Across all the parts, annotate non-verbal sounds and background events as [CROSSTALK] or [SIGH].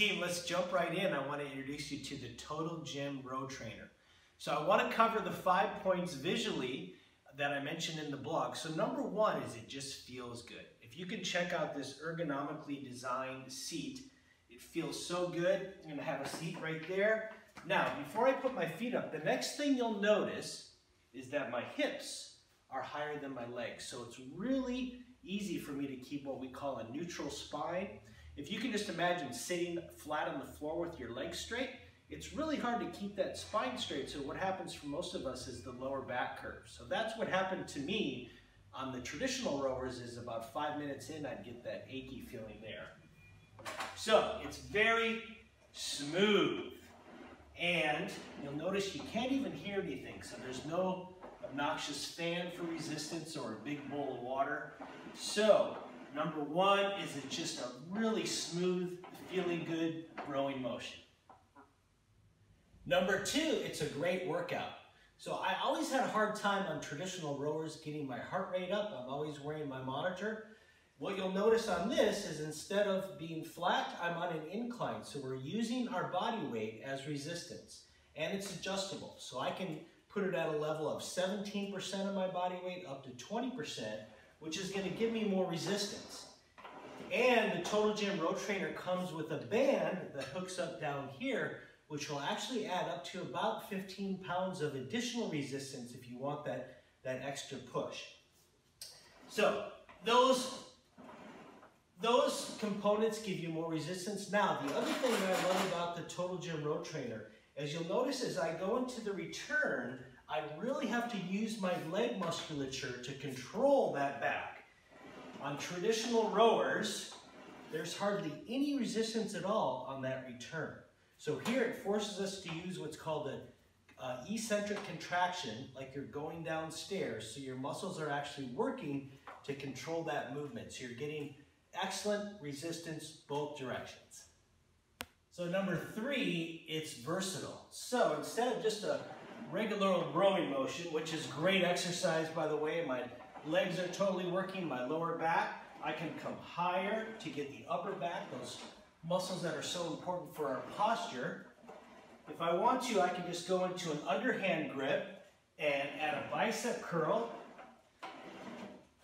team, let's jump right in. I want to introduce you to the Total Gym Row Trainer. So I want to cover the five points visually that I mentioned in the blog. So number one is it just feels good. If you can check out this ergonomically designed seat, it feels so good. I'm gonna have a seat right there. Now, before I put my feet up, the next thing you'll notice is that my hips are higher than my legs. So it's really easy for me to keep what we call a neutral spine. If you can just imagine sitting flat on the floor with your legs straight, it's really hard to keep that spine straight. So what happens for most of us is the lower back curve. So that's what happened to me on the traditional rowers is about five minutes in, I'd get that achy feeling there. So it's very smooth. And you'll notice you can't even hear anything. So there's no obnoxious fan for resistance or a big bowl of water. So number one is it just a really smooth, feeling good rowing motion. Number two, it's a great workout. So I always had a hard time on traditional rowers getting my heart rate up. I'm always wearing my monitor. What you'll notice on this is instead of being flat, I'm on an incline. So we're using our body weight as resistance and it's adjustable. So I can put it at a level of 17% of my body weight up to 20%, which is gonna give me more resistance. And the Total Gym Row Trainer comes with a band that hooks up down here which will actually add up to about 15 pounds of additional resistance if you want that, that extra push. So those, those components give you more resistance. Now, the other thing that I love about the Total Gym Row Trainer, as you'll notice as I go into the return, I really have to use my leg musculature to control that back. On traditional rowers, there's hardly any resistance at all on that return. So here it forces us to use what's called an uh, eccentric contraction, like you're going downstairs. So your muscles are actually working to control that movement. So you're getting excellent resistance both directions. So number three, it's versatile. So instead of just a regular rowing motion, which is great exercise by the way, my legs are totally working, my lower back, I can come higher to get the upper back, those muscles that are so important for our posture. If I want to, I can just go into an underhand grip and add a bicep curl.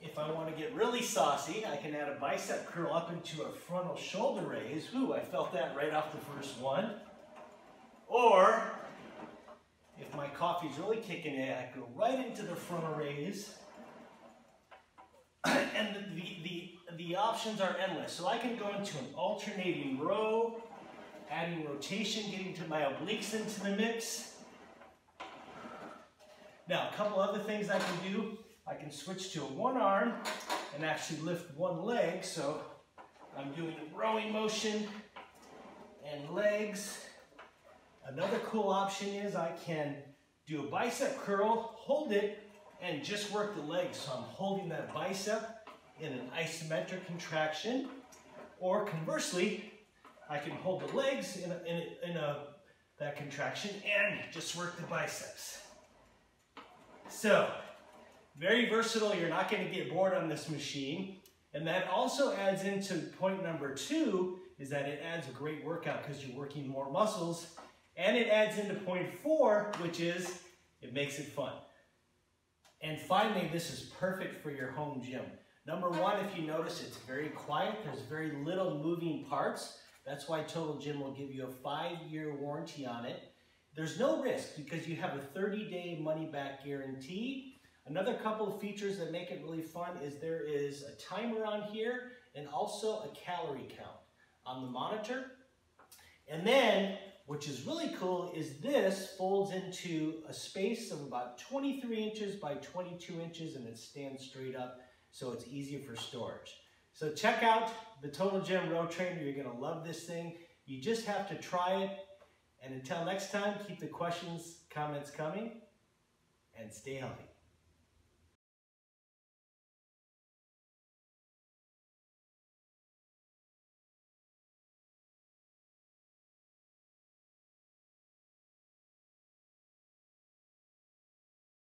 If I want to get really saucy, I can add a bicep curl up into a frontal shoulder raise. Ooh, I felt that right off the first one. Or, if my coffee's really kicking in, I go right into the frontal raise. [CLEARS THROAT] and the, the, the the options are endless. So I can go into an alternating row, adding rotation, getting to my obliques into the mix. Now, a couple other things I can do. I can switch to a one arm and actually lift one leg. So I'm doing a rowing motion and legs. Another cool option is I can do a bicep curl, hold it, and just work the legs. So I'm holding that bicep in an isometric contraction, or conversely, I can hold the legs in, a, in, a, in a, that contraction and just work the biceps. So, very versatile, you're not gonna get bored on this machine. And that also adds into point number two, is that it adds a great workout because you're working more muscles. And it adds into point four, which is it makes it fun. And finally, this is perfect for your home gym. Number one, if you notice, it's very quiet. There's very little moving parts. That's why Total Gym will give you a five-year warranty on it. There's no risk because you have a 30-day money-back guarantee. Another couple of features that make it really fun is there is a timer on here and also a calorie count on the monitor. And then, which is really cool, is this folds into a space of about 23 inches by 22 inches and it stands straight up so it's easier for storage. So check out the Total Gym Row Trainer. You're gonna love this thing. You just have to try it. And until next time, keep the questions, comments coming, and stay healthy.